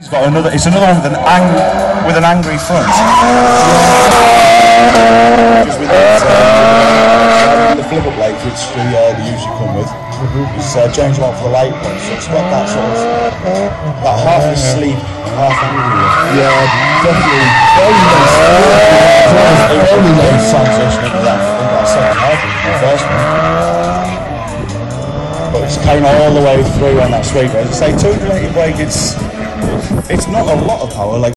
He's got another. It's another one with an ang with an angry front. Just with that, uh, the flip up late, which the, uh, they usually come with. It's uh, James went for the late one, so expect that sort of that half asleep, half angry. Yeah, definitely. Very nice transition into that, into that second half, the first one. But it's came all the way through on that sweep. As I say, 280 brake, it's it's not a lot of power. Like